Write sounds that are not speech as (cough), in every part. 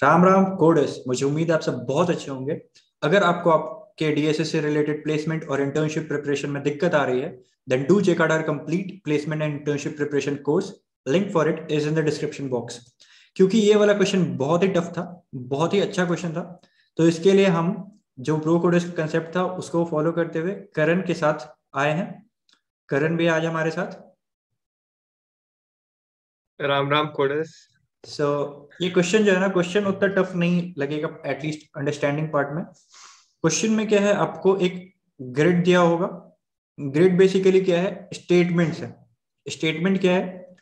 Ram Ram, codes, मुझे उम्मीद है आप सब बहुत अच्छे होंगे। अगर आपको आपके डीएसएस से रिलेटेड प्लेसमेंट और इंटर्नशिप प्रिपरेशन में दिक्कत आ रही है then do check out our complete placement and internship preparation course link for it is in the description box क्योंकि ये वाला क्वेश्चन बहुत ही टफ था, बहुत ही अच्छा क्वेश्चन था। तो इसके लिए हम जो प्रो कोडस कंसेप्ट था, उसको फॉलो करते हुए करण के साथ आए हैं। करण भी आज हमारे साथ। Ram Ram, coders. So so, ये क्वेश्चन जो है ना क्वेश्चन उतना टफ नहीं लगेगा एटलीस्ट अंडरस्टैंडिंग पार्ट में। क्वेश्चन में क्या है आपको एक ग्रिड दिया होगा। ग्रिड बेसिकली क्या है स्टेटमेंट्स है। स्टेटमेंट क्या है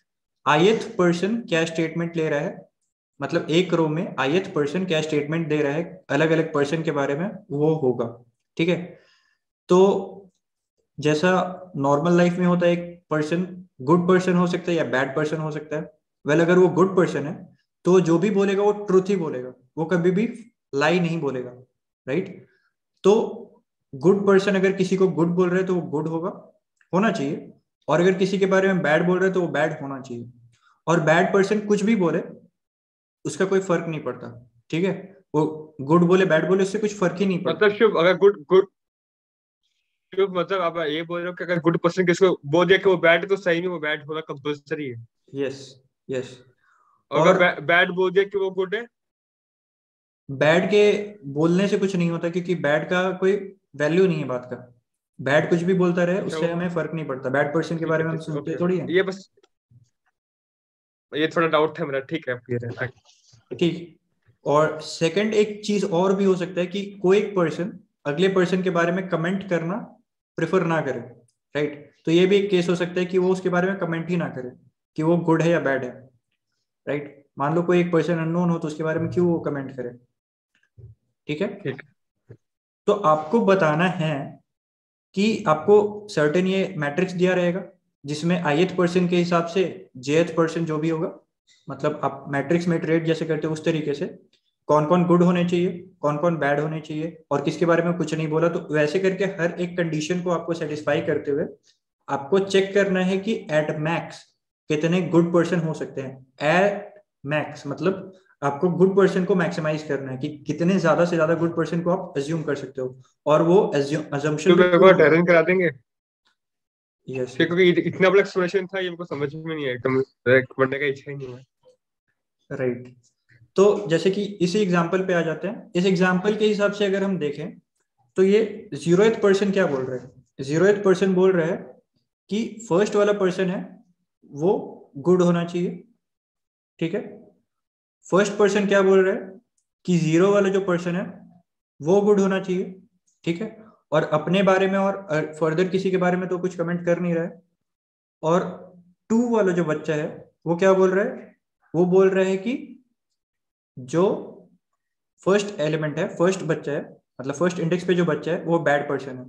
आयथ पर्सन क्या स्टेटमेंट ले रहा है? मतलब एक रो में आयथ पर्सन क्या स्टेटमेंट दे रहा है अलग अलग पर्सन के बारे में वो होगा। ठीक है? तो जैसा नॉर्मल लाइफ में होता है एक पर्सन गुड पर्सन हो सकता है या बैड पर्सन हो सकता है। वेल अगर वो गुड पर्सन है तो जो भी बोलेगा वो ट्रूथ ही बोलेगा। वो कभी भी लाई नहीं बोलेगा राइट तो गुड पर्सन अगर किसी को गुड बोल रहे हैं तो वो गुड होगा होना चाहिए। और अगर किसी के बारे में बैड बोल रहे हैं तो वो बैड होना चाहिए। और बैड पर्सन कुछ भी बोले उसका कोई फ़र्क नहीं पड़ता ठीक है? वो गुड बोले बैड बोले उससे कुछ फ़र्क ही नहीं पड़ता। मतलब शुभ अगर गुड गुड शुभ मतलब आप ये बोल रहे हो कि अगर गुड पर्सन किसको बोल दिया कि वो बैड तो सही नहीं वो बैड होना कंपल्सरी है। यस यस और बैड बोल कि वो गुड है? बैड के बोलने से कुछ नहीं होता क्योंकि बैड का कोई वैल्यू नहीं है बात का। बैड कुछ भी बोलता रहे अच्छा, उससे हमें फ़र्क नहीं पड़ता। बैड पर्सन के बारे में हम सुनते थोड़ी है। ये बस ये थोड़ा डाउट है मेरा ठीक है। क्लियर ठीक। और सेकंड एक चीज़ और भी हो सकता है कि कोई एक पर्सन अगले पर्सन के बारे में कमेंट करना प्रेफर ना करे राइट तो ये भी एक केस हो सकता है कि वो उसके बारे में कमेंट ही ना करे। कि वो गुड है या बैड है राइट मान लो कोई एक पर्सन अननोन हो तो उसके बारे में क्यों वो कमेंट करे? ठीक है? ठीक तो आपको बताना है कि आपको सर्टेन ये मैट्रिक्स दिया रहेगा जिसमें आई पर्सन के हिसाब से जे पर्सन जो भी होगा मतलब आप मैट्रिक्स में ट्रेड जैसे करते हो उस तरीके से कौन कौन गुड होने चाहिए कौन कौन बैड होने चाहिए और किसके बारे में कुछ नहीं बोला तो वैसे करके हर एक कंडीशन को आपको सेटिस्फाई करते हुए आपको चेक करना है कि एट मैक्स कितने गुड पर्सन हो सकते हैं। एट मैक्स मतलब आपको गुड पर्सन को मैक्सिमाइज करना है कि कितने ज़्यादा से ज़्यादा गुड पर्सन को आप अज्यूम कर सकते हो और वो अजम्पशन तो करा देंगे। यस क्योंकि इतना बड़ा एक्सप्लेनेशन था ये हमको समझ में नहीं आया। एकदम पढ़ने का इच्छा ही नहीं है राइट तो जैसे कि इसी एग्जांपल पे आ जाते हैं। इस एग्जांपल के हिसाब से अगर हम देखें तो ये ज़ीरो पर्सन क्या बोल रहे हैं? ज़ीरो पर्सन बोल रहे हैं कि फ़र्स्ट वाला पर्सन है वो गुड होना चाहिए। ठीक है? फ़र्स्ट पर्सन क्या बोल रहे हैं? कि ज़ीरो वाला जो पर्सन है, वो गुड होना चाहिए। ठीक है? और अपने बारे में और फर्दर किसी के बारे में तो कुछ कमेंट कर नहीं रहा है। और टू वाला जो बच्चा है, वो क्या बोल रहा है? वो बोल रहा है कि जो फ़र्स्ट एलिमेंट है फ़र्स्ट बच्चा है मतलब फ़र्स्ट इंडेक्स पे जो बच्चा है, वो बैड पर्सन है।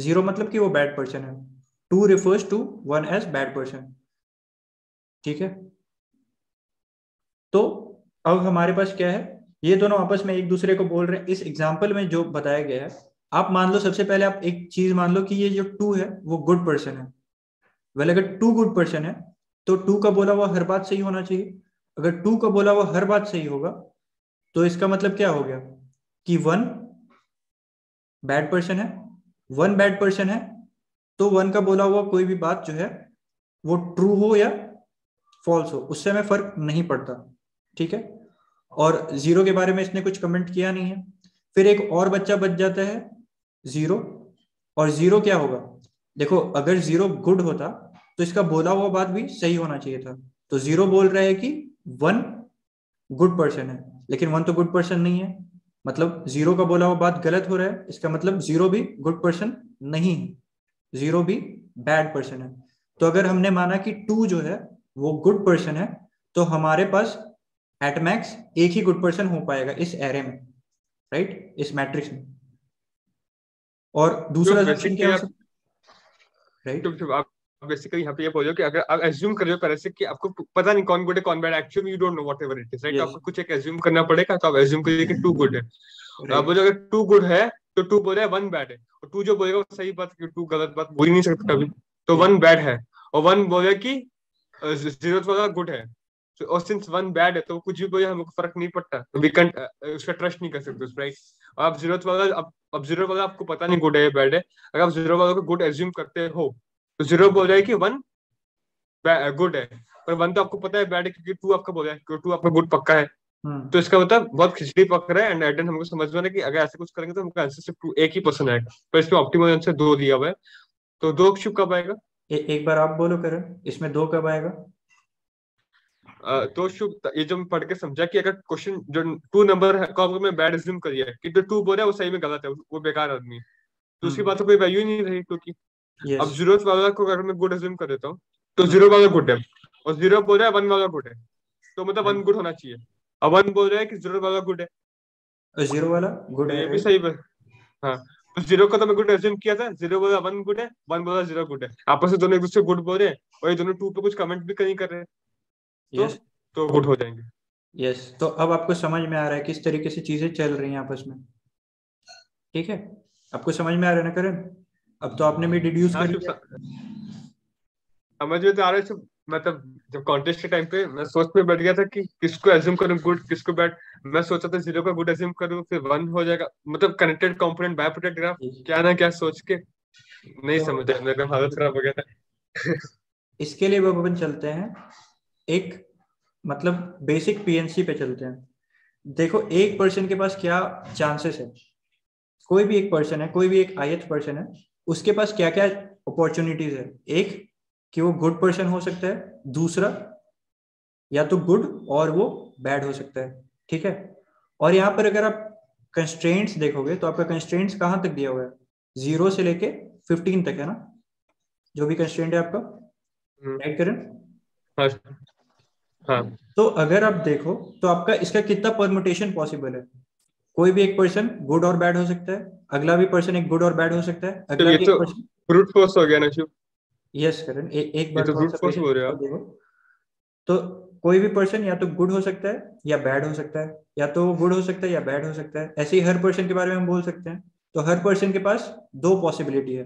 ज़ीरो मतलब कि वो बैड पर्सन है। Two refers to one as bad person ठीक है? तो अब हमारे पास क्या है? ये दोनों आपस में एक दूसरे को बोल रहे हैं। इस एग्ज़ाम्पल में जो बताया गया है, आप मान लो सबसे पहले आप एक चीज़ मान लो कि ये जो टू है, वो गुड पर्सन है। वेल अगर टू गुड पर्सन है तो टू का बोला हुआ हर बात सही होना चाहिए। अगर टू का बोला हुआ हर बात सही होगा तो इसका मतलब क्या हो गया? कि वन बैड पर्सन है वन बैड पर्सन है तो वन का बोला हुआ कोई भी बात जो है, वो ट्रू हो या फॉल्स हो, उससे हमें फ़र्क नहीं पड़ता, ठीक है? और ज़ीरो के बारे में इसने कुछ कमेंट किया नहीं है। फिर एक और बच्चा बच जाता है ज़ीरो और ज़ीरो क्या होगा? देखो, अगर ज़ीरो गुड होता तो इसका बोला हुआ बात भी सही होना चाहिए था। तो ज़ीरो बोल रहा है कि वन गुड पर्सन है, लेकिन वन तो गुड पर्सन नहीं है। मतलब ज़ीरो का बोला हुआ बात गलत हो रहा है, इसका मतलब ज़ीरो भी गुड पर्सन नहीं है। ज़ीरो भी बैड पर्सन है। तो अगर हमने माना कि टू जो है वो गुड पर्सन है तो हमारे पास एटमैक्स एक ही गुड पर्सन हो पाएगा इस एरे में राइट इस मैट्रिक्स में। और दूसरा क्वेश्चन क्या राइट तो आप बेसिकली यहाँ पे ये बोलो कि अगर आप एज्यूम कर रहे हो पहले से कि आपको पता नहीं कौन गुड है कौन bad actually you don't know whatever it is right आपको कुछ एक एज्यूम करना पड़ेगा तो आप एज्यूम करिए कि टू गुड है। आप बोलो अगर टू गुड है तो टू बोले वन बैड है। और टू जो बोलेगा वो सही बात कि टू गलत बात बोल ही नहीं सकता कभी। तो वन बैड है। और वन बोले कि ज़ीरो वाला गुड है। और सिंस वन बैड है तो कुछ भी बोले हमको फ़र्क नहीं पड़ता। तो वी कैन उसका ट्रस्ट नहीं कर सकते उस राइट और आप ज़ीरो वाला अब अब ज़ीरो वाला आपको पता नहीं गुड है बैड है। अगर आप ज़ीरो वाला को गुड एज्यूम करते हो तो ज़ीरो बोल जाए कि वन गुड है। पर वन तो आपको पता है बैड है क्योंकि टू आपका बोल रहा है टू आपका गुड पक्का है। हम्म। तो इसका मतलब बहुत खिचड़ी पक रहा है एंड एडन हमको समझ में कि अगर ऐसे कुछ करेंगे तो हमको आंसर सिर्फ़ टू एक ही पर्सन आएगा। पर इसमें ऑप्टिमल आंसर दो दिया हुआ है। तो दो शुभ कब आएगा? ए, एक बार आप बोलो करण इसमें दो कब आएगा? तो शुभ ये जो मैं पढ़ के समझा कि अगर क्वेश्चन जो टू नंबर है को मैं बैड एज्यूम करिए कि जो टू बोल रहा है वो सही में गलत है वो बेकार आदमी है। तो उसकी हम्म। बात तो कोई वैल्यू नहीं रही क्योंकि yes. अब ज़ीरो वाला को अगर मैं गुड एज्यूम कर देता हूँ तो ज़ीरो वाला गुड है और ज़ीरो बोल रहा है वन वाला गुड है। तो मतलब वन गुड होना चाहिए। अब वन बोल रहा है कि ज़ीरो वाला गुड है। ज़ीरो वाला गुड है ये भी सही है हाँ। तो ज़ीरो का तो मैं गुड एज्यूम किया था। ज़ीरो बोला वन गुड है वन बोला ज़ीरो गुड है। आपस में दोनों एक दूसरे गुड बोल रहे हैं और ये दोनों टू पे कुछ कमेंट भी नहीं कर रहे हैं। तो, yes. तो गुड हो जाएँगे। Yes yes. तो अब आपको समझ में आ रहा है किस तरीके से चीज़ें चल रही हैं आपस में। ठीक है? आपको समझ में आ रहा है ना करण? अब तो आपने भी डिड्यूस हाँ, कर लिया। समझ में तो आ रहा है मतलब जब कॉन्टेस्ट के टाइम पे मैं सोच में बैठ गया था कि किसको एज्यूम करूँ गुड किसको बैड मैं सोचा था ज़ीरो का गुड एज्यूम करूँ, फिर वन हो जाएगा। मतलब connected component by product graph क्या ना क्या सोच के नहीं समझ आया, मेरा हालत खराब हो गया था। (laughs) इसके लिए वो अपन चलते हैं। एक मतलब बेसिक पीएनसी पे चलते हैं। देखो, एक पर्सन के पास क्या चांसेस है? कोई भी एक पर्सन है, कोई भी एक आयत पर्सन है, उसके पास क्या क्या अपॉर्चुनिटीज़ है? एक कि वो गुड पर्सन हो सकता है दूसरा या तो गुड और वो बैड हो सकता है ठीक है? और यहाँ पर अगर आप कंस्ट्रेंट्स देखोगे तो आपका कंस्ट्रेंट्स कहाँ तक दिया हुआ है? ज़ीरो से लेके फिफ्टीन तक है ना? जो भी कंस्ट्रेंट है आपका। Right hmm. करें हाँ हाँ। तो अगर आप देखो तो आपका इसका कितना परमुटेशन पॉसिबल है? कोई भी एक पर्सन गुड और बैड हो सकता है अगला भी पर्सन एक गुड और बैड हो सकता है अगला तो भी तो ब्रूट फोर्स हो गया ना शिव। यस करण एक बार तो ब्रूट फोर्स हो रहा है तो कोई भी पर्सन या तो गुड हो सकता है या बैड हो सकता है। या तो गुड हो सकता है या बैड हो सकता है। ऐसे ही हर पर्सन के बारे में हम बोल सकते हैं। तो हर पर्सन के पास दो पॉसिबिलिटी है।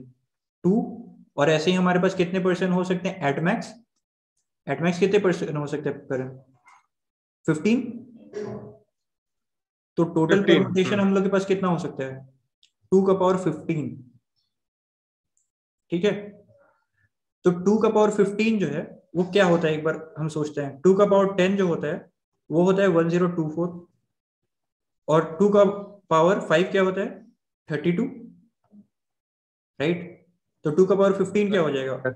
टू और ऐसे ही हमारे पास कितने पर्सन हो सकते हैं? एटमैक्स एटमैक्स कितने पर्सन हो सकते हैं करण फिफ्टीन तो टोटल परमुटेशन हम लोग के पास कितना हो सकता है? टू का पावर फिफ्टीन ठीक है? तो टू का पावर फिफ्टीन जो है, वो क्या होता है एक बार हम सोचते हैं। टू का पावर टेन जो होता है, वो होता है वन ज़ीरो टू फोर और टू का पावर फाइव क्या होता है? थर्टी टू राइट तो टू का पावर फिफ्टीन क्या हो जाएगा?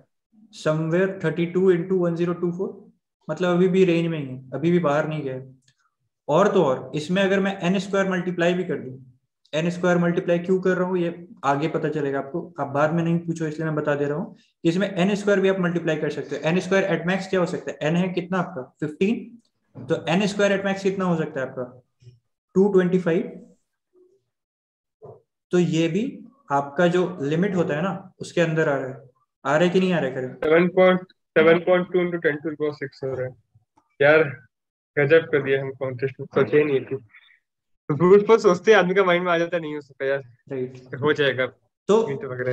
Somewhere thirty two into one zero two four मतलब अभी भी रेंज में ही है, अभी भी बाहर नहीं गए और तो और, इसमें अगर मैं एन स्क्वायर मल्टीप्लाई भी कर दू एन स्क्वायर मल्टीप्लाई क्यों कर रहा हूँ, ये आगे पता चलेगा आपको। आप बाद में नहीं पूछो, इसलिए मैं बता दे रहा हूँ इसमें एन स्क्वायर भी आप मल्टीप्लाई कर सकते हो। एन स्क्वायर एट मैक्स क्या हो सकता है? एन है कितना आपका? फिफ्टीन तो एन स्क्वायर एट मैक्स कितना हो सकता है आपका? टू ट्वेंटी फाइव तो ये भी आपका जो लिमिट होता है ना, उसके अंदर आ रहा है। आ रहे कि नहीं आ रहे हो है यार, गजब कर दिया हम कॉन्टेस्ट में सोचे नहीं थी। रूट पर सोचते आदमी का माइंड में आ जाता नहीं हो सकता यार। राइट हो जाएगा। तो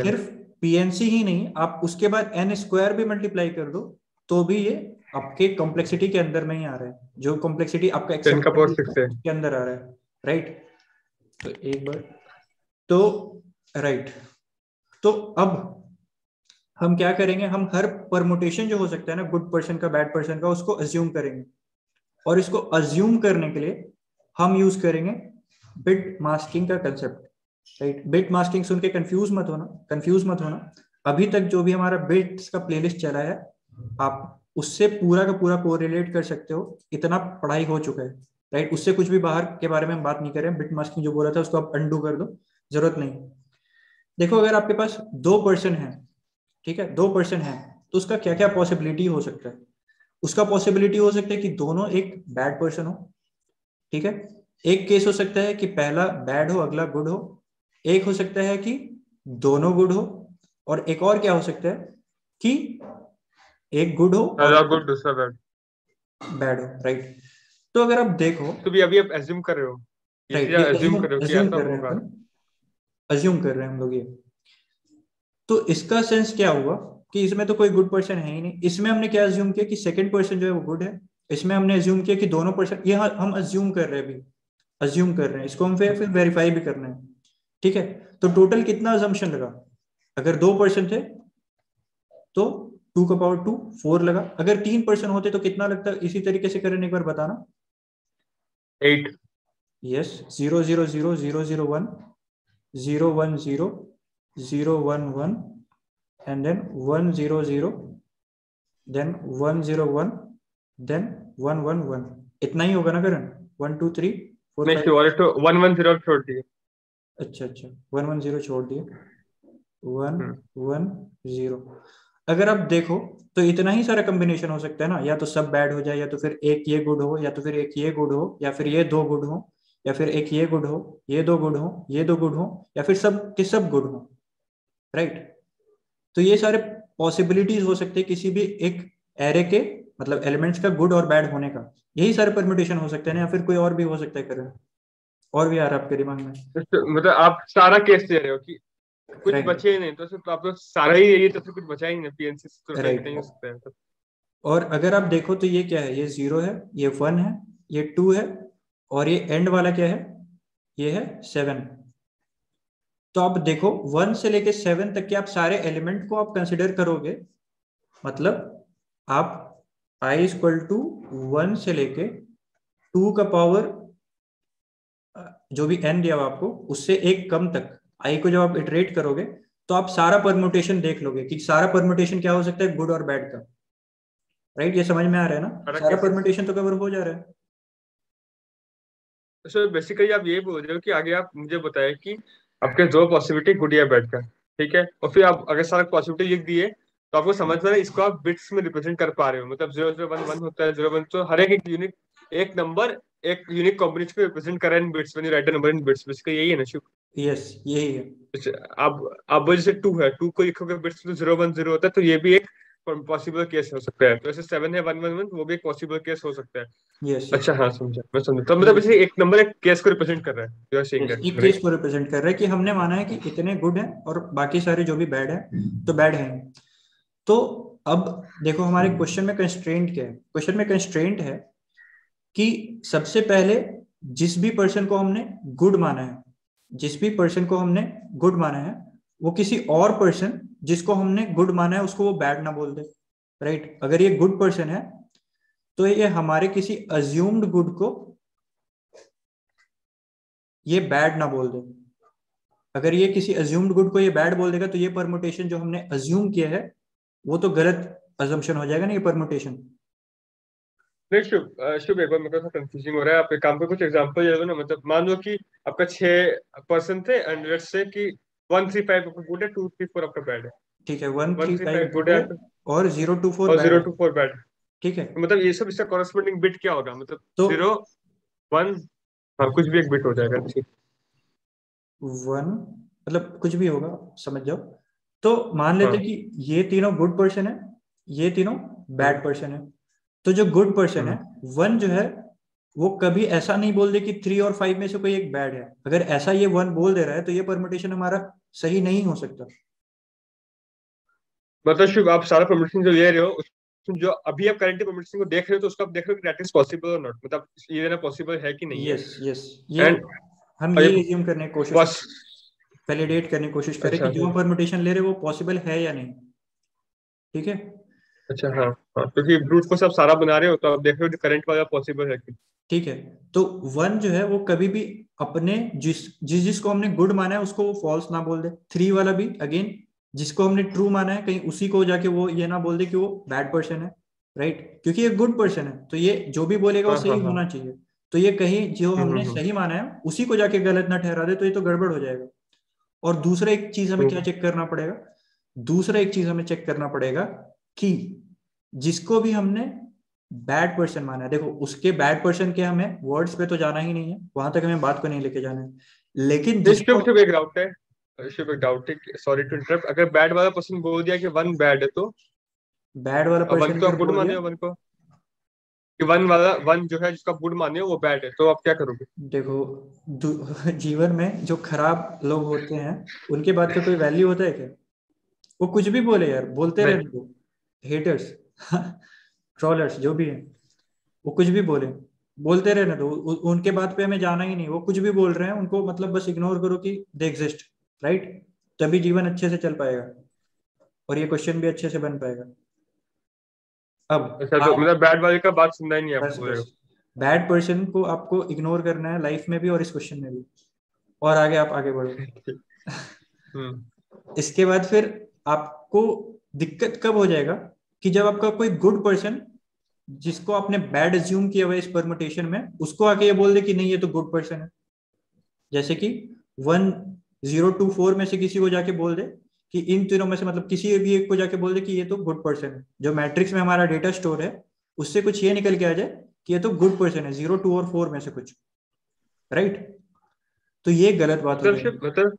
सिर्फ़ पीएनसी ही नहीं आप उसके बाद एन स्क्वायर भी मल्टीप्लाई कर दो तो भी ये आपके कॉम्प्लेक्सिटी के अंदर में ही आ रहा है। जो कॉम्प्लेक्सिटी आपका के अंदर आ रहा है राइट तो एक बार। तो राइट तो अब हम क्या करेंगे? हम हर परमुटेशन जो हो सकता है ना गुड पर्सन का बैड पर्सन का उसको अज्यूम करेंगे। और इसको अज्यूम करने के लिए हम यूज़ करेंगे बिट मास्किंग का कंसेप्ट राइट बिट मास्किंग सुन के कंफ्यूज मत होना कंफ्यूज मत होना। अभी तक जो भी हमारा बिट्स का प्लेलिस्ट चला है, आप उससे पूरा का पूरा कोरिलेट कर सकते हो। इतना पढ़ाई हो चुका है राइट उससे कुछ भी बाहर के बारे में हम बात नहीं करें बिट मास्किंग जो बोला था, उसको आप अंडू कर दो, ज़रूरत नहीं। देखो, अगर आपके पास दो पर्सन है, ठीक है, दो पर्सन है तो उसका क्या क्या पॉसिबिलिटी हो सकता है? उसका पॉसिबिलिटी हो सकता है कि दोनों एक बैड पर्सन हो, ठीक है? एक केस हो सकता है कि पहला बैड हो अगला गुड हो। एक हो सकता है कि दोनों गुड हो। और एक और क्या हो सकता है कि एक गुड हो गुड दूसरा बैड बैड हो राइट तो अगर आप देखो तो भी अभी आप एज्यूम कर रहे हो। एज्यूम कर रहे हो एज्यूम कर रहे हैं हम। लोग ये। तो इसका सेंस क्या हुआ कि इसमें तो कोई गुड पर्सन है ही नहीं। इसमें हमने क्या एज्यूम किया कि सेकंड पर्सन जो है वो गुड है। इसमें हमने एज्यूम किया कि दोनों पर्सन ये हम एज्यूम कर रहे हैं अभी। अज्यूम कर रहे हैं इसको हम फिर वेरीफाई भी करना है ठीक है? तो टोटल कितना अजम्पशन लगा? अगर दो पर्सन थे तो टू का पावर टू फोर लगा। अगर तीन पर्सन होते तो कितना लगता इसी तरीके से करें एक बार बताना। Eight yes zero zero zero zero zero one zero one zero zero one one and then one zero zero then one zero one then one one one इतना ही होगा ना Karan? One two three four one one zero छोड़ दिए। अच्छा अच्छा। One one zero छोड़ दिए। वन वन ज़ीरो अगर आप देखो तो इतना ही सारा कॉम्बिनेशन हो सकता है ना। या तो सब बैड हो जाए या तो फिर एक ये गुड हो या तो फिर एक ये गुड हो या फिर ये दो गुड हो या फिर एक ये गुड हो ये दो गुड हो ये दो गुड हो या फिर सब के सब गुड हो। राइट तो ये सारे पॉसिबिलिटीज हो सकते हैं किसी भी एक एरे के मतलब एलिमेंट्स का गुड और बैड होने का। यही सारे परम्यूटेशन हो सकते हैं या फिर कोई और भी हो सकता है करें और भी आ रहा है आपके दिमाग में? मतलब आप सारा केस दे रहे हो कि कुछ बचे नहीं तो सिर्फ़ आप तो सारा ही ये तो फिर कुछ बचा ही नहीं पीएनसी तो नहीं हो सकता है तो। और अगर आप देखो तो ये क्या है? ये ज़ीरो है ये वन है ये टू है और ये एंड वाला क्या है? ये है सेवन तो आप देखो वन से लेके सेवन तक के आप सारे एलिमेंट को आप कंसिडर करोगे मतलब आप आई इक्वल टू वन से लेके टू का पावर जो भी एन दिया हुआ आपको उससे एक कम तक आई को जब आप इटरेट करोगे तो आप सारा परमोटेशन देख लोगे कि सारा परमोटेशन क्या हो सकता है गुड और बैड का। राइट ये समझ में आ रहा है ना? सारा परमोटेशन तो कवर हो जा रहा है। सर बेसिकली आप ये बोल रहे हो कि आगे आप मुझे बताए कि आपके दो पॉसिबिलिटी गुड या बैड का ठीक है? और फिर आप अगर सारा पॉसिबिलिटी लिख दिए तो आपको समझ में इसको आप बिट्स में रिप्रेजेंट कर पा रहे हो। मतलब ज़ीरो ज़ीरो वन वन होता है ज़ीरो वन तो हर एक यूनिक एक नंबर एक यूनिक कॉम्बिनेशन को रिप्रेजेंट कर रहा है in bits when you write number in bits basically यही है ना शुभ यस यही है। अच्छा, अब अब जैसे टू है टू को लिखोगे बिट्स तो ज़ीरो वन ज़ीरो होता है तो ये भी एक पॉसिबल केस हो सकता है। तो ऐसे सेवन है वन वन वन वो भी एक पॉसिबल केस हो सकता है। Yes, अच्छा हाँ समझा मैं समझा। तो मतलब इसे एक नंबर एक केस को रिप्रेजेंट कर रहा है यू आर सेइंग दैट एक केस को रिप्रेजेंट कर रहा है कि हमने माना है कि इतने गुड हैं और बाकी सारे जो भी बैड है तो बैड हैं। तो अब देखो हमारे क्वेश्चन में कंस्ट्रेंट क्या है? क्वेश्चन में कंस्ट्रेंट है कि सबसे पहले जिस भी पर्सन को हमने गुड माना है जिस भी पर्सन को हमने गुड माना है वो किसी और पर्सन जिसको हमने गुड माना है उसको वो बैड ना बोल दे राइट अगर ये गुड पर्सन है तो ये हमारे किसी अज्यूम्ड गुड को ये बैड ना बोल दे। अगर ये किसी अज्यूम्ड गुड को ये बैड बोल देगा तो ये परमोटेशन जो हमने अज्यूम किया है वो तो गलत अजम्पशन हो जाएगा ना ये परमुटेशन नहीं शुभ शुभ एक बार मेरे को कंफ्यूजिंग हो रहा है। आप एक काम पे कुछ एग्जांपल दे दो ना मतलब मान लो कि आपका छह पर्सन थे एंड लेट्स से कि वन थ्री फाइव आपका गुड है टू थ्री फोर आपका बैड है। ठीक है वन थ्री फाइव गुड है और ज़ीरो टू फोर और ज़ीरो टू फोर बैड ठीक है। मतलब ये सब इसका कॉरेस्पॉन्डिंग बिट क्या होगा? मतलब तो ज़ीरो वन हाँ कुछ भी एक बिट हो जाएगा। वन मतलब कुछ भी होगा समझ जाओ। तो मान लेते हाँ. कि ये तीनों गुड पर्सन है ये तीनों बैड पर्सन है। तो जो गुड पर्सन है। वन। जो है वो कभी ऐसा नहीं बोल दे कि थ्री और फाइव में से कोई एक बैड है। अगर ऐसा ये वन बोल दे रहा है तो ये परमिटेशन हमारा सही नहीं हो सकता। मतलब शिव आप सारा परमिटेशन जो ले रहे हो जो अभी आप करंट परमिटेशन को देख रहे हो तो उसको आप देख रहे हो कि दैट इज़ पॉसिबल और नॉट मतलब ये देना पॉसिबल है कि नहीं यस यस ये हम ये रिज्यूम करने की कोशिश वैलिडेट करने की कोशिश करें कि अच्छा। जो परमिटेशन ले रहे हो वो पॉसिबल है या नहीं। ठीक है? अच्छा हाँ हाँ क्योंकि ब्रूट को सब सारा बना रहे हो तो आप देख रहे हो करंट वाला पॉसिबल है कि। ठीक है तो वन जो है वो कभी भी अपने जिस जिस जिसको हमने गुड माना है उसको वो फॉल्स ना बोल दे। थ्री वाला भी अगेन जिसको हमने ट्रू माना है कहीं उसी को जाके वो ये ना बोल दे कि वो बैड पर्सन है राइट क्योंकि ये गुड पर्सन है तो ये जो भी बोलेगा वो हाँ, सही हाँ। होना चाहिए। तो ये कहीं जो हम्म, हमने हम्म, हम्म। सही माना है उसी को जाके गलत ना ठहरा दे तो ये तो गड़बड़ हो जाएगा। और दूसरा एक चीज़ हमें क्या चेक करना पड़ेगा? दूसरा एक चीज़ हमें चेक करना पड़ेगा कि जिसको भी हमने बैड पर्सन माना है देखो उसके बैड पर्सन के हमें वर्ड्स पे तो जाना ही नहीं है वहाँ तक हमें बात को नहीं लेके जाना है। लेकिन जिसको एक डाउट है। शुभ एक डाउट है सॉरी टू इंटरप्ट अगर बैड वाला पर्सन बोल दिया कि वन बैड है तो? बैड वाला पर्सन तो गुड माने वन को। कि वन वाला वन जो है जिसका गुड माने वो बैड है। तो आप क्या करोगे? देखो जीवन में जो खराब लोग होते हैं उनके बात का कोई वैल्यू होता है क्या? वो कुछ भी बोले यार बोलते रहे हेटर्स ट्रॉलर्स जो भी है वो कुछ भी बोले। बोलते रहने दो। उनके बात पे हमें जाना ही नहीं। वो कुछ भी बोल रहे हैं उनको मतलब बस इग्नोर करो कि दे एग्जिस्ट राइट तभी जीवन अच्छे से चल पाएगा। और ये क्वेश्चन भी अच्छे से बन पाएगा। अब अच्छा तो मतलब बैड वाले का बात सुनना ही नहीं आपको। बैड पर्सन को आपको इग्नोर करना है लाइफ में भी और इस क्वेश्चन में भी। और आगे आप आगे बढ़ो। (laughs) हम्म। इसके बाद फिर आपको दिक्कत कब हो जाएगा कि जब आपका कोई गुड पर्सन जिसको आपने बैड एज्यूम किया हुआ इस परमुटेशन में उसको आके ये बोल दे कि नहीं ये तो गुड पर्सन है। जैसे कि वन ज़ीरो टू फोर में से किसी को जाके बोल दे कि इन तीनों में से मतलब किसी भी एक को जाके बोल दे कि ये तो गुड पर्सन है। जो मैट्रिक्स में हमारा डेटा स्टोर है उससे कुछ ये निकल के आ जाए कि ये तो गुड पर्सन है ज़ीरो टू और फोर में से कुछ। राइट तो ये गलत बात है मतलब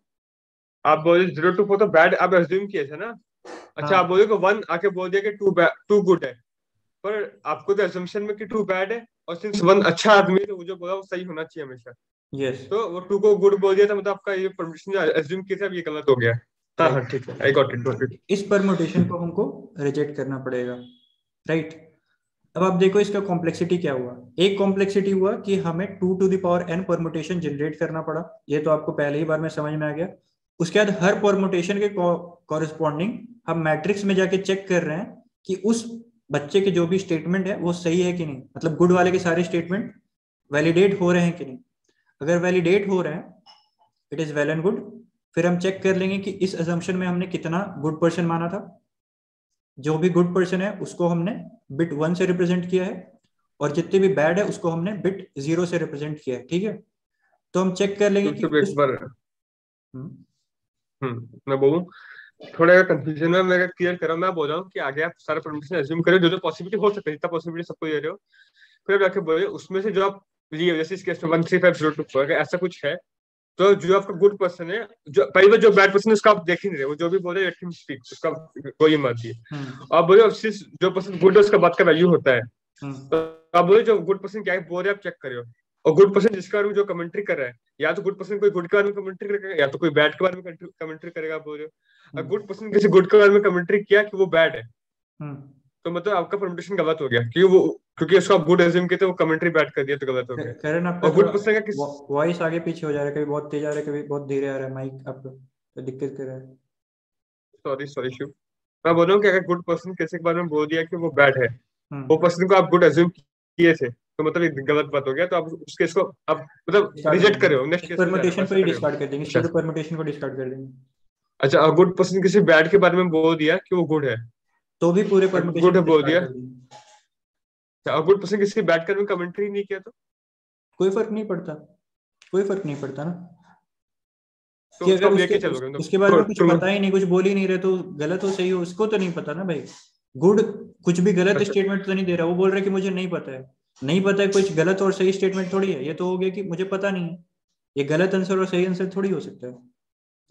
आप बोले ज़ीरो टू फोर तो बैड आप एज्यूम किए थे ना? अच्छा हाँ. आप बोले कि वन आके बोल दिया कि टू टू गुड है। पर आपको तो एजम्पशन में कि टू बैड है और सिंस वन अच्छा आदमी है तो वो जो बोला वो सही होना चाहिए हमेशा। Yes yes. तो वो टू को गुड बोल दिया था मतलब आपका ये परमिशन एज्यूम किया था अब ये गलत हो गया। हाँ हाँ ठीक है। आई गॉट इट इस परमुटेशन को हमको रिजेक्ट करना पड़ेगा राइट right? अब आप देखो इसका कॉम्प्लेक्सिटी क्या हुआ। एक कॉम्प्लेक्सिटी हुआ कि हमें two to the power n permutation generate करना पड़ा। ये तो आपको पहले ही बार में समझ में आ गया। उसके बाद हर परमुटेशन के कॉरेस्पॉन्डिंग हम मैट्रिक्स में जाके चेक कर रहे हैं कि उस बच्चे के जो भी स्टेटमेंट है वो सही है कि नहीं? मतलब गुड वाले के सारे स्टेटमेंट वैलिडेट हो रहे हैं कि नहीं? अगर वैलिडेट हो रहे हैं it is well and good फिर हम चेक कर लेंगे कि इस एजम्पन में हमने कितना गुड पर्सन माना था। जो भी गुड पर्सन है उसको हमने बिट वन से रिप्रेजेंट किया है और जितने भी बैड है उसको हमने बिट ज़ीरो से रिप्रेजेंट किया है ठीक है? तो हम चेक कर लेंगे तो कि उस... बार हम्म, हम्म मैं बोलूँ थोड़ा कंफ्यूजन में मैं क्लियर कर रहा हूँ मैं बोल रहा हूँ कि आगे आप सारा परमिशन एज्यूम करो जो जो पॉसिबिलिटी हो सकता है जितना पॉसिबिलिटी सबको दे रहे हो। फिर जाके बोले उसमें से जो आप जैसे इस केस में one three five zero two अगर ऐसा कुछ है तो जो आपका गुड पर्सन है जो पहली बार जो बैड पर्सन है उसका आप देख ही नहीं रहे। वो जो भी बोले लेट हिम स्पीक उसका कोई मत हम्म। आप बोले जो पर्सन गुड है उसका बात का वैल्यू होता है। हम्म। तो आप बोले जो गुड पर्सन क्या बोल रहे आप चेक करियो। और गुड पर्सन जिसके बारे में जो कमेंट्री कर रहा है या तो गुड पर्सन कोई गुड के बारे में कमेंट्री करेगा या तो कोई बैड के बारे में कमेंट्री करेगा बोल रहे हो। गुड पर्सन किसी गुड के बारे में कमेंट्री किया कि वो बैड है। हम्म। तो मतलब आपका परमिटेशन गलत हो गया क्योंकि वो क्योंकि उसको आप गुड एज्यूम किए थे वो कमेंट्री बैड कर दिया तो गलत हो गया। करण आपका गुड पर्सन का किस वॉइस आगे पीछे हो जा रहा है कभी बहुत तेज आ रहा है कभी बहुत धीरे आ रहा है माइक आपका तो दिक्कत कर रहा है। सॉरी सॉरी शिव मैं बोल रहा हूँ कि अगर गुड पर्सन किसी के बारे में बोल दिया कि वो बैड है हम्म। वो पर्सन को आप गुड एज्यूम किए थे तो मतलब गलत बात हो गया तो आप उस केस को आप मतलब रिजेक्ट करे हो नेक्स्ट केस परमुटेशन को ही डिस्कार्ड कर देंगे पूरे परमुटेशन को डिस्कार्ड कर देंगे। अच्छा गुड पर्सन किसी बैड के बारे में बोल दिया कि वो गुड है तो भी पूरे गुड बोल दिया। अच्छा गुड पर्सन किसी बैड कर में कमेंट्री नहीं किया तो? कोई फ़र्क नहीं पड़ता। कोई फ़र्क नहीं पड़ता ना। तो कि अगर उसके, चलोगे उसके बारे में कुछ पता ही नहीं कुछ बोल ही नहीं रहे तो गलत हो सही हो उसको तो नहीं पता ना भाई। गुड कुछ भी गलत स्टेटमेंट अच्छा। तो नहीं दे रहा। वो बोल रहा है कि मुझे नहीं पता है। नहीं पता है कुछ गलत और सही स्टेटमेंट थोड़ी है। ये तो हो गया कि मुझे पता नहीं है। ये गलत आंसर और सही आंसर थोड़ी हो सकता है।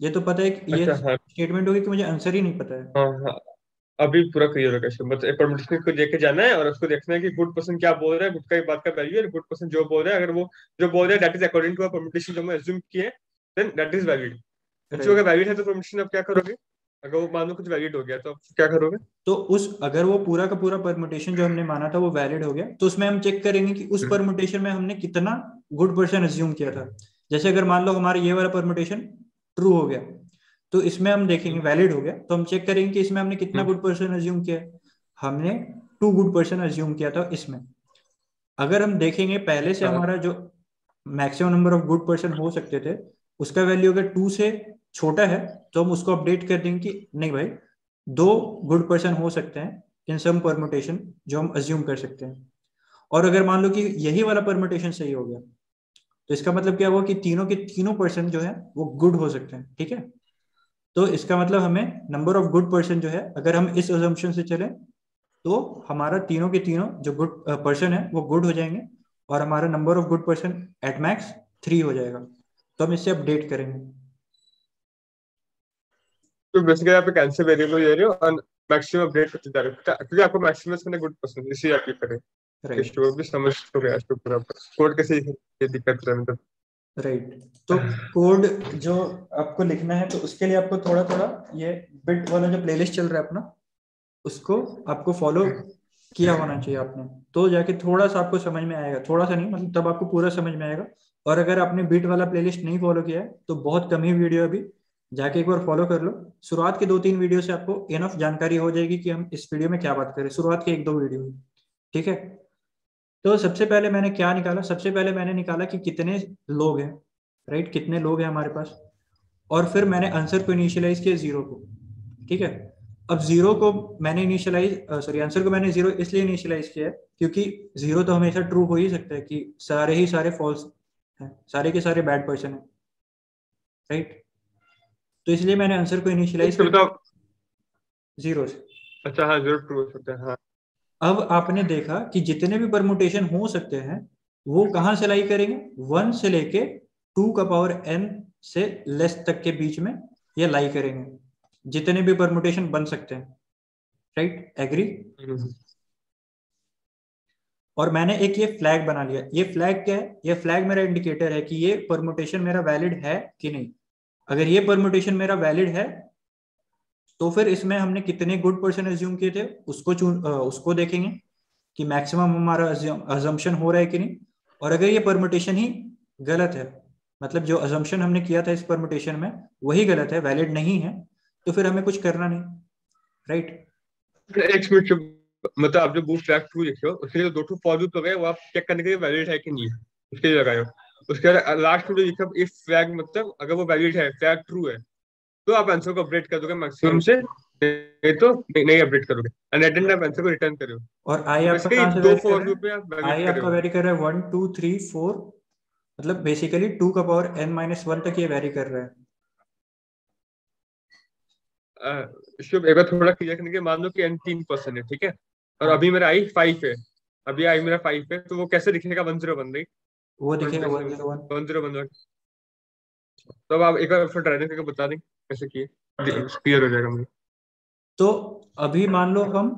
ये तो पता है कि ये अच्छा, हाँ. स्टेटमेंट होगी कि मुझे आंसर ही नहीं पता है। हाँ, हाँ. अभी पूरा क्लियर होगा मतलब एक परमिटेशन को देखे जाना है और उसको देखना है कि गुड पर्सन क्या बोल रहा है गुड का बात का वैल्यू है गुड पर्सन जो बोल रहा है अगर वो जो बोल रहा है that is according to permutation जो मैं एज्यूम किए देन दैट इज़ वैलिड जो अगर वैलिड है तो परमिटेशन आप क्या करोगे? अगर वो मान लो कुछ वैलिड हो गया तो आप क्या करोगे? तो उस अगर वो पूरा का पूरा परमुटेशन जो हमने माना था वो वैलिड हो गया तो उसमें हम चेक करेंगे कि उस परमुटेशन हम्म। में हमने कितना गुड पर्सन एज्यूम किया था। जैसे अगर मान लो हमारा ये वाला परमुटेशन ट्रू हो गया तो इसमें हम देखेंगे वैलिड हो गया। तो हम चेक करेंगे कि इसमें हमने कितना गुड पर्सन एज्यूम किया हमने टू गुड पर्सन एज्यूम किया था इसमें। अगर हम देखेंगे पहले से हाँ। हमारा जो maximum number of good person हो सकते थे उसका वैल्यू अगर टू से छोटा है तो हम उसको अपडेट कर देंगे कि नहीं भाई दो गुड पर्सन हो सकते हैं इन सम परमुटेशन जो हम अज्यूम कर सकते हैं। और अगर मान लो कि यही वाला परमोटेशन सही हो गया तो इसका मतलब क्या हुआ कि तीनों के तीनों पर्सन जो है वो गुड हो सकते हैं ठीक है? तो इसका मतलब हमें नंबर ऑफ़ गुड पर्सन जो है अगर हम इस अजम्पन से चले तो हमारा तीनों के तीनों जो गुड पर्सन है वो गुड हो जाएँगे और हमारा number of good person at max three हो जाएगा। तो हम इससे अपडेट करेंगे। तो बेसिकली आप एक आंसर वेरिएबल ले रहे हो और मैक्सिमम अपडेट करते जा रहे हो। क्योंकि आपको मैक्सिमम करना गुड पर्सन इसी आप ये करें। राइट भी समझ तो गया इसको पूरा कोड कैसे ये दिक्कत है मतलब राइट तो कोड जो आपको लिखना है तो उसके लिए आपको थोड़ा थोड़ा ये बिट वाला जो प्लेलिस्ट चल रहा है अपना उसको आपको फॉलो किया होना चाहिए आपने। तो जाके थोड़ा सा आपको समझ में आएगा। थोड़ा सा नहीं मतलब तब आपको पूरा समझ में आएगा। और अगर आपने बीट वाला प्लेलिस्ट नहीं फॉलो किया है तो बहुत कम ही वीडियो अभी। जाके एक बार फॉलो कर लो। शुरुआत के दो तीन वीडियो से आपको इनफ जानकारी हो जाएगी कि हम इस वीडियो में क्या बात करें शुरुआत के एक दो वीडियो ठीक है? तो सबसे पहले मैंने क्या निकाला? सबसे पहले मैंने निकाला कि कितने लोग हैं राइट कितने लोग हैं हमारे पास? और फिर मैंने आंसर को इनिशियलाइज किया ज़ीरो को ठीक है? अब ज़ीरो को मैंने इनिशियलाइज सॉरी आंसर को मैंने ज़ीरो इसलिए इनिशियलाइज किया क्योंकि ज़ीरो तो हमेशा ट्रू हो ही सकता है कि सारे ही सारे फॉल्स हैं सारे के सारे बैड पर्सन है राइट तो इसलिए मैंने आंसर को इनिशियलाइज किया ज़ीरो से। अच्छा हाँ ज़ीरो ट्रू हो सकता है हाँ। अब आपने देखा कि जितने भी परमुटेशन हो सकते हैं, वो कहाँ से लाई करेंगे? वन से लेके टू का पावर एन से लेस तक के बीच में ये लाई करेंगे। जितने भी परमुटेशन बन सकते हैं। राइट एग्री और मैंने एक ये फ्लैग बना लिया। ये फ्लैग क्या है? ये फ्लैग मेरा इंडिकेटर है कि ये परमुटेशन मेरा वैलिड है कि नहीं। अगर ये परमुटेशन मेरा वैलिड है तो फिर इसमें हमने कितने गुड पर्सन एज्यूम किए थे? उसको चून उसको देखेंगे कि मैक्सिमम हमारा अजम्पन हो रहा है कि नहीं। और अगर ये परमुटेशन ही गलत है मतलब जो अजम्पन हमने किया था इस परमुटेशन में, वही गलत है वैलिड नहीं है तो फिर हमें कुछ करना नहीं राइट एक मतलब आप जो ट्रैक टू लिखे हो, उसके लिए दो टू फॉर लूप लगाए, वो आप चेक करने के लिए वैलिड है कि नहीं उसके लिए लगाए उसके लास्ट में जो लिखा इफ़ फ्लैग मतलब अगर वो वैलिड है फ्लैग ट्रू है तो आप आंसर को अपडेट कर दोगे मैक्सिमम से नहीं तो नहीं अपडेट करोगे। एंड एट आप आंसर को रिटर्न करो और आई आपका कहाँ से दो फॉर लूप पे आई आपका वेरी कर रहा है 1 2 3 4 मतलब बेसिकली 2 का पावर n 1 तक ये वेरी कर रहा है। शुभ एक बार थोड़ा क्लियर करने के मान लो कि एन तीन परसेंट है ठीक है? और हाँ। अभी मेरा आई फाइव है। अभी आई मेरा फाइव है तो वो कैसे दिखेगा? वन ज़ीरो वन रही। वो दिखेगा one zero one zero one तो अब आप एक बार फिर ट्राई करके बता दें। कैसे किए क्लियर हो जाएगा मुझे। तो अभी मान लो हम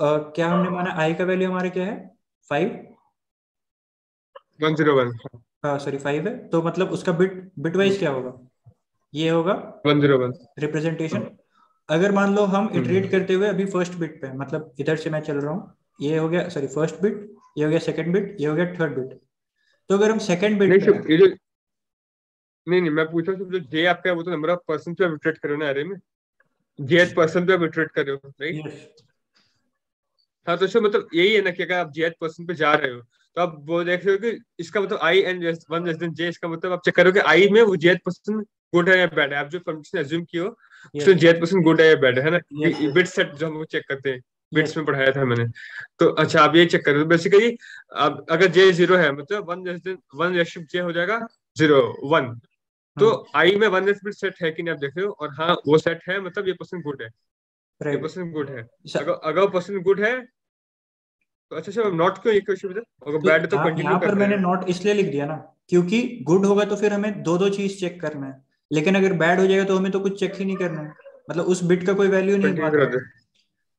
आ, क्या हमने माना? आई का वैल्यू हमारे क्या है? फाइव वन ज़ीरो वन हाँ सॉरी फाइव है। तो मतलब उसका बिट बिट वाइज क्या होगा? ये होगा वन ज़ीरो वन रिप्रेजेंटेशन अगर मान लो हम इटरेट हम्म। करते हुए अभी फ़र्स्ट बिट पे मतलब इधर से मैं चल रहा हूँ ये हो गया सॉरी फ़र्स्ट बिट ये हो गया सेकंड बिट ये हो गया थर्ड बिट तो अगर हम सेकंड बिट ये जो नहीं नहीं मैं पूछ रहा हूँ जो जे आपका वो तो नंबर ऑफ़ पर्सन पे इटरेट करो ना अरे में? जे पर्सन पे इटरेट कर रहे हो राइट हाँ तो मतलब यही है ना कि अगर आप जे पर्सन पे जा रहे हो तो आप वो देख रहे हो कि इसका मतलब I and one less than J इसका मतलब आप चेक करोगे आई में वो जे पर्सन गुड है या बैड है? आप जो परमिशन एज्यूम किए हो उसमें जेड परसेंट गुड है या बैड है ना? बिट सेट जो हम चेक करते हैं बिट्स में पढ़ाया था मैंने। तो अच्छा आप ये चेक करो बेसिकली अगर जे ज़ीरो है मतलब वन वन रेशिप जे हो जाएगा ज़ीरो वन तो आई हाँ। में वन बिट सेट है कि नहीं आप देख रहे हो? और हाँ वो सेट है मतलब ये परसेंट गुड है। ये परसेंट गुड है। अगर अगर परसेंट गुड है तो अच्छा अच्छा नॉट क्यों ये क्वेश्चन बता अगर बैड तो कंटिन्यू यहाँ पर मैंने नॉट इसलिए लिख दिया ना क्योंकि गुड होगा तो फिर हमें दो दो चीज़ चेक करना है। लेकिन अगर बैड हो जाएगा तो हमें तो कुछ चेक ही नहीं करना है। मतलब उस बिट का कोई वैल्यू नहीं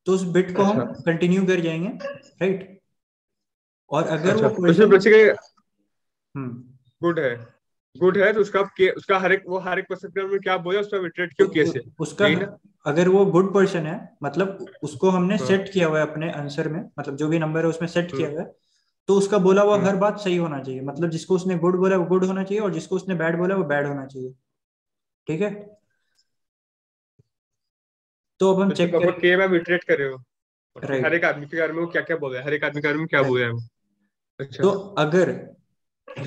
तो उस बिट को अच्छा। हम कंटिन्यू कर जाएँगे राइट और अगर अच्छा, वो क्वेश्चन गुड है। गुड है तो उसका उसका हर एक वो हर एक पर्सन में क्या बोला उसका विट्रेट क्यों कैसे उसका अगर वो गुड पर्सन है मतलब उसको हमने हाँ. सेट किया हुआ है अपने आंसर में मतलब जो भी नंबर है उसमें सेट किया हाँ। हुआ है तो उसका बोला हुआ हाँ। हर बात सही होना चाहिए। मतलब जिसको उसने गुड बोला वो गुड होना चाहिए और जिसको उसने बैड बोला वो बैड होना चाहिए। ठीक है? तो अब हम चेक करें के में इटरेट कर रहे हो। हर एक आदमी के बारे में वो क्या क्या बोल है? हर एक आदमी के बारे में क्या बोल है अच्छा। तो अगर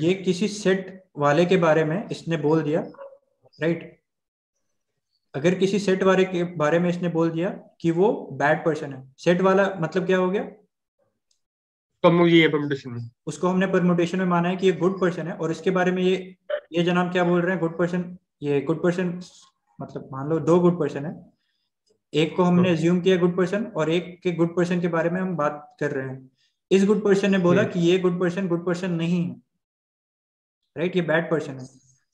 ये किसी सेट वाले के बारे में इसने बोल दिया राइट अगर किसी सेट वाले के बारे में इसने बोल दिया कि वो बैड पर्सन है। सेट वाला मतलब क्या हो गया? परमुटेशन उसको हमने परमुटेशन में माना है कि ये गुड पर्सन है और इसके बारे में ये ये जनाब क्या बोल रहे हैं? गुड पर्सन ये गुड पर्सन मतलब मान लो दो गुड पर्सन है। एक को हमने एज्यूम। किया गुड पर्सन और एक के गुड पर्सन के बारे में हम बात कर रहे हैं। इस गुड पर्सन ने बोला कि ये गुड पर्सन गुड पर्सन नहीं है। राइट ये बैड पर्सन है।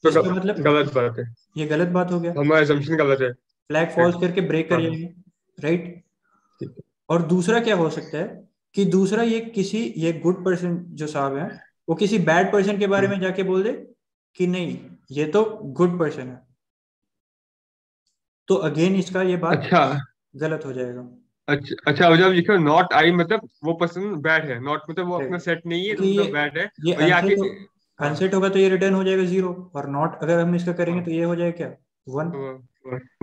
तो इसका मतलब गलत बात है। ये गलत बात हो गया। हमारा असम्पशन गलत है। फ्लैग फॉल्स करके ब्रेक कर हाँ। जाएँगे राइट और दूसरा क्या हो सकता है कि दूसरा ये किसी ये गुड पर्सन जो साहब है वो किसी बैड पर्सन के बारे में जाके बोल दे कि नहीं ये तो गुड पर्सन है। तो अगेन इसका ये बात अच्छा। गलत हो जाएगा। अच्छा अच्छा जब लिखो नॉट आई मतलब वो पर्सन बैड है। नॉट मतलब वो अपना सेट नहीं है तो बैड है। ये ये आके अनसेट होगा तो ये रिटर्न हो जाएगा ज़ीरो और नॉट अगर हम इसका करेंगे तो ये हो जाएगा क्या? वन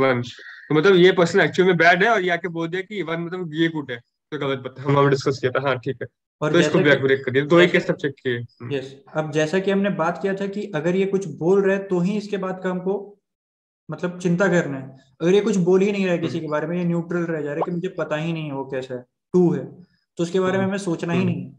वन तो मतलब ये पर्सन एक्चुअल में बैड है और ये आके बोल दिया कि वन मतलब ये गुड है। तो गलत बात हम डिस्कस किया था। हाँ ठीक है। और तो इसको ब्रेक ब्रेक करिए। दो ही केस सब चेक किए। यस अब जैसा कि हमने बात किया था कि अगर ये कुछ बोल रहा है तो ही इसके बाद का हमको मतलब चिंता करना है। अगर ये कुछ बोल ही नहीं रहा है किसी के बारे में ये न्यूट्रल रह जा रहा है कि मुझे पता ही नहीं है वो कैसा है। टू है। तो उसके बारे में हमें सोचना ही नहीं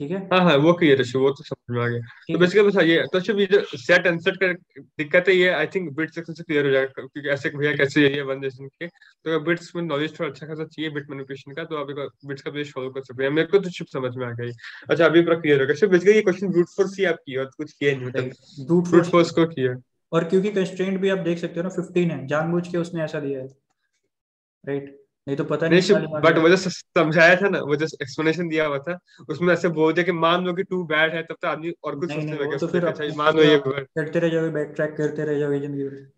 ठीक है? हाँ हाँ वो क्लियर है वो तो समझ में आ गया। तो बेसिकली बस ये तो अच्छा ये सेट अनसेट का दिक्कत है ये आई थिंक बिट सेक्शन से क्लियर हो जाएगा क्योंकि ऐसे भैया कैसे ये वन जैसन के तो बिट्स में नॉलेज थोड़ा अच्छा खासा चाहिए बिट मैनिपुलेशन का तो आप बिट्स का बेस फॉलो कर सकते हैं। मेरे को तो चुप समझ में आ गई। अच्छा अभी पूरा क्लियर हो गया। सो बेसिकली ये क्वेश्चन ब्रूट फोर्स ही आप किया और कुछ किया नहीं मतलब ब्रूट फोर्स को किया और क्योंकि कंस्ट्रेंट भी आप देख सकते हो ना 15 है जानबूझ के उसने ऐसा दिया है। राइट नहीं तो पता नहीं नहीं बट वो जो समझाया था ना वो जो एक्सप्लेनेशन दिया हुआ था उसमें ऐसे बोल दिया कि मान लो कि टू बैड है तब तो आदमी और कुछ सोचने लगे तो फिर अच्छा मान लो ये करते रह जाओगे बैक ट्रैक करते रह जाओगे ज़िंदगी भर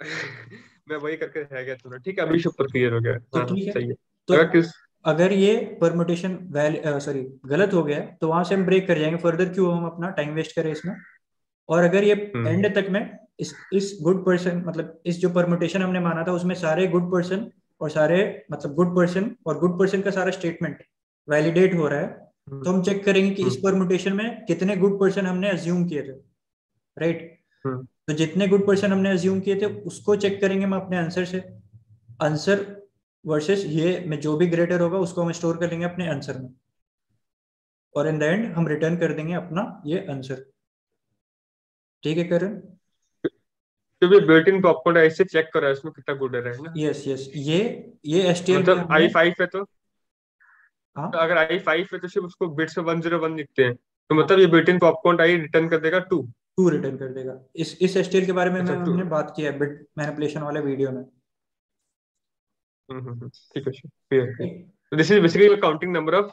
(laughs) मैं वही करके रह गया थोड़ा ठीक है अभी सुपर क्लियर हो गया। तो हाँ, ठीक है तो अगर किस अगर ये परमुटेशन सॉरी गलत हो गया तो वहाँ से हम ब्रेक कर जाएँगे। फर्दर क्यों हम अपना टाइम वेस्ट करें इसमें? और अगर ये एंड हम्म। तक में इस इस गुड पर्सन मतलब इस जो परमुटेशन हमने माना था उसमें सारे गुड पर्सन और सारे मतलब गुड पर्सन और गुड पर्सन का सारा स्टेटमेंट वैलिडेट हो रहा है हम्म। तो हम चेक करेंगे कि इस परमुटेशन हम्म। में कितने गुड पर्सन हमने अज्यूम किए थे राइट हम्म। तो जितने गुड पर्सन हमने अज्यूम किए थे उसको चेक करेंगे हम अपने आंसर से आंसर वर्सेस ये में जो भी ग्रेटर होगा उसको हम स्टोर कर लेंगे अपने आंसर में और इन द एंड हम रिटर्न कर देंगे अपना ये आंसर ठीक है करण तो भी बिल्ट इन पॉपकॉर्न ऐसे चेक करा इसमें कितना गुड है ना? यस यस ये ये एसटीएल मतलब आई फाइव है तो? हाँ? तो अगर आई फाइव है तो सिर्फ़ उसको बिट्स में वन ज़ीरो वन लिखते हैं। तो मतलब ये built in popcorn I return कर देगा टू टू रिटर्न कर देगा। इस इस एसटीएल के बारे में अच्छा, हमने बात किया है बिट मैनिपुलेशन वाले वीडियो में। हम्म, हम्म, हम्म, ठीक है क्लियर तो this is basically counting number of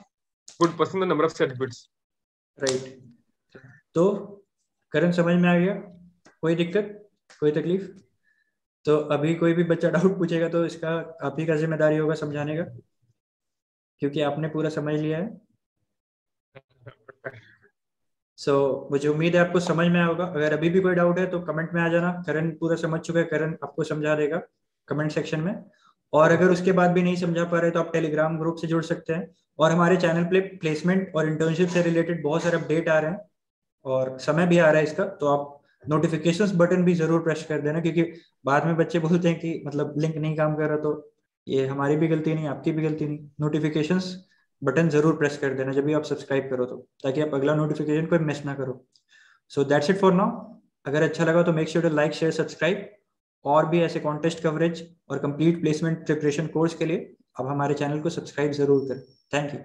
good person the number of set bits right तो करण समझ में आ गया? कोई दिक्कत? कोई तकलीफ़? तो अभी कोई भी बच्चा डाउट पूछेगा तो इसका आप ही का ज़िम्मेदारी होगा समझाने का क्योंकि आपने पूरा समझ लिया है। सो so, मुझे उम्मीद है आपको समझ में आएगा अगर अभी भी कोई डाउट है तो कमेंट में आ जाना। करण पूरा समझ चुका है। करण आपको समझा देगा कमेंट सेक्शन में। और अगर उसके बाद भी नहीं समझा पा रहे तो आप टेलीग्राम ग्रुप से जुड़ सकते हैं। और हमारे चैनल पे प्लेसमेंट और इंटर्नशिप से रिलेटेड बहुत सारे अपडेट आ रहे हैं। और समय भी आ रहा है इसका तो आप नोटिफिकेशंस बटन भी ज़रूर प्रेस कर देना, क्योंकि बाद में बच्चे बोलते हैं कि मतलब लिंक नहीं काम कर रहा तो ये हमारी भी गलती नहीं, आपकी भी गलती नहीं। नोटिफिकेशन बटन ज़रूर प्रेस कर देना, जब भी आप सब्सक्राइब करो तो ताकि आप अगला नोटिफिकेशन कोई मिस ना करो। So that's it for now अगर अच्छा लगा तो make sure to like share subscribe और भी ऐसे कॉन्टेस्ट कवरेज और कंप्लीट प्लेसमेंट प्रिपरेशन कोर्स के लिए अब हमारे चैनल को सब्सक्राइब ज़रूर करें। Thank you